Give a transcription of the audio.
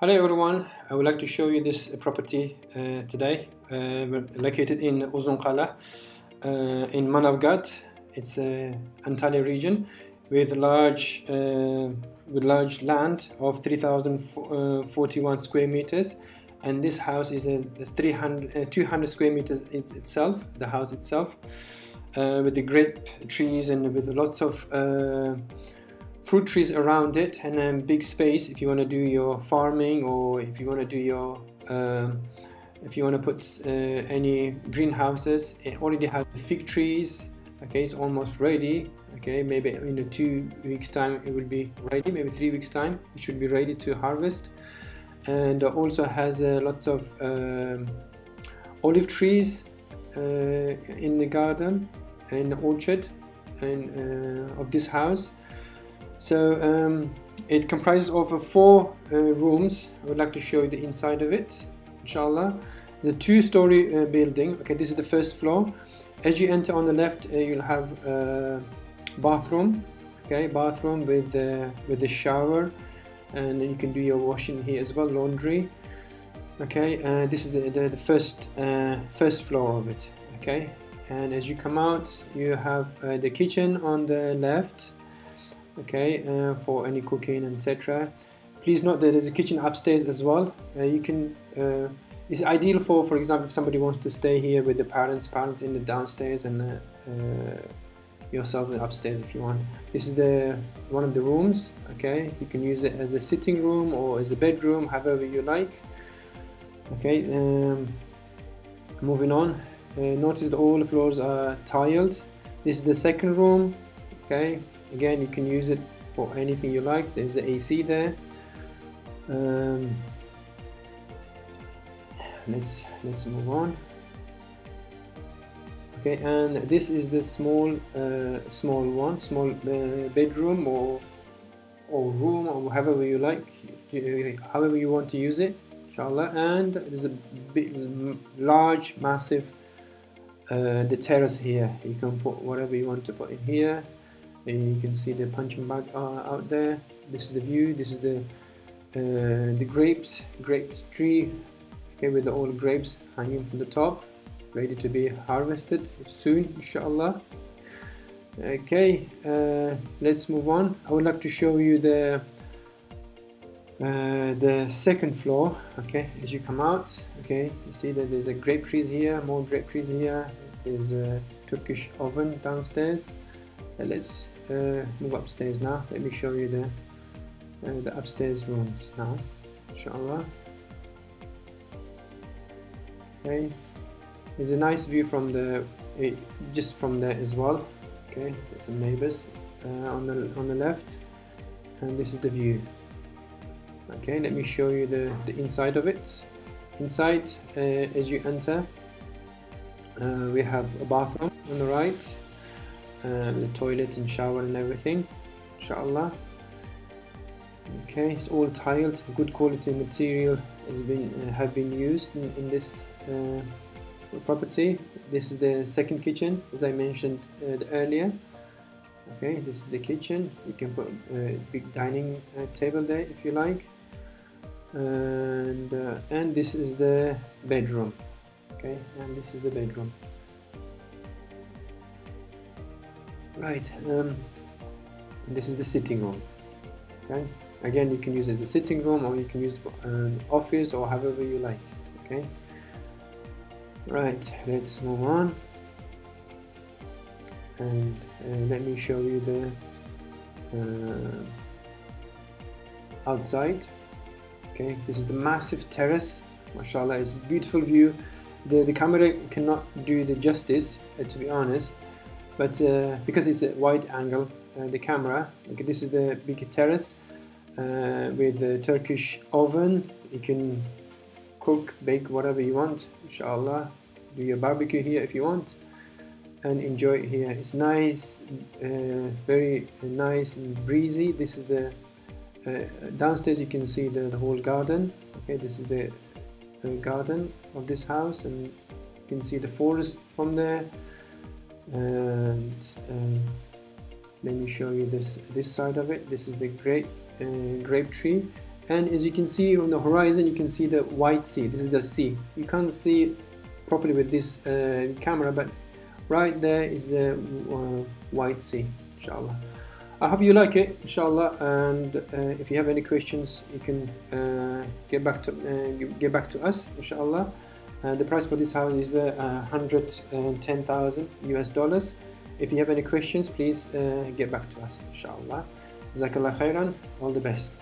Hello everyone, I would like to show you this property uh, today, uh, located in Uzunqala uh, in Manavgat. It's a Antalya region with large uh, with large land of 3041 square meters and this house is a 300 uh, 200 square meters it, itself the house itself uh, with the grape trees and with lots of fruit trees around it and a big space if you want to do your farming or if you want to do your um, if you want to put uh, any greenhouses it already has fig trees okay it's almost ready okay maybe in a two weeks time it will be ready maybe three weeks time it should be ready to harvest. And also has uh, lots of um, olive trees uh, in the garden and orchard and uh, of this house so um, it comprises of four uh, rooms. I would like to show you the inside of it, inshallah. The two-story uh, building. Okay, this is the first floor. As you enter on the left, uh, you'll have a bathroom. Okay, bathroom with the with the shower, and you can do your washing here as well, laundry. Okay, uh, this is the, the, the first uh, first floor of it. Okay, and as you come out, you have uh, the kitchen on the left okay uh, for any cooking etc please note that there's a kitchen upstairs as well. Uh, you can uh, it's ideal for for example if somebody wants to stay here with the parents parents in the downstairs and uh, uh, yourself upstairs if you want. This is the one of the rooms okay? You can use it as a sitting room or as a bedroom however you like okay? Um, moving on. Uh, notice that all the floors are tiled. This is the second room okay again you can use it for anything you like. There's the AC there. Um, let's let's move on. Okay and this is the small uh, small one small uh, bedroom or or room or however you like however you want to use it inshallah. And there's a big large massive uh, the terrace here. You can put whatever you want to put in here you can see the punching bag uh, out there. This is the view. This is the uh, the grapes grapes tree. Okay with the old grapes hanging from the top ready to be harvested soon inshallah. Okay uh, let's move on. I would like to show you the uh, the second floor okay as you come out okay. You see that there's a grape trees here more grape trees here. There's a Turkish oven downstairs uh, let's uh, move upstairs now. Let me show you the uh, the upstairs rooms now inshallah. Okay. There's a nice view from the uh, just from there as well. Okay there's some neighbors uh, on the on the left and this is the view. Okay let me show you the the inside of it. Inside uh, as you enter we have a bathroom on the right uh, the toilet and shower and everything inshallah. Okay it's all tiled. Good quality material has been uh, have been used in, in this uh, property. This is the second kitchen as I mentioned uh, earlier. Okay this is the kitchen. You can put a big dining uh, table there if you like. And uh, and this is the bedroom. Okay and this is the bedroom right. Um, this is the sitting room. Okay? Again you can use as a sitting room or you can use an office or however you like. Okay? Right let's move on. And uh, let me show you the uh, outside. Okay? This is the massive terrace. Mashallah it's a beautiful view. The, the camera cannot do the justice uh, to be honest but uh, because it's a wide angle uh, the camera okay, this is the big terrace uh, with a Turkish oven. You can cook bake whatever you want inshallah. Do your barbecue here if you want and enjoy it here. It's nice uh, very nice and breezy. This is the uh, downstairs you can see the, the, whole garden okay this is the garden of this house and you can see the forest from there and um, let me show you this this side of it. This is the grape uh, grape tree. And as you can see on the horizon you can see the white sea. This is the sea. You can't see properly with this uh, camera but right there is a uh, white sea inshallah. I hope you like it inshallah. And uh, if you have any questions you can uh, get back to uh, get back to us inshallah uh, the price for this house is uh, uh, 110,000 US dollars. If you have any questions please uh, get back to us inshallah. Jazakallah khairan. All the best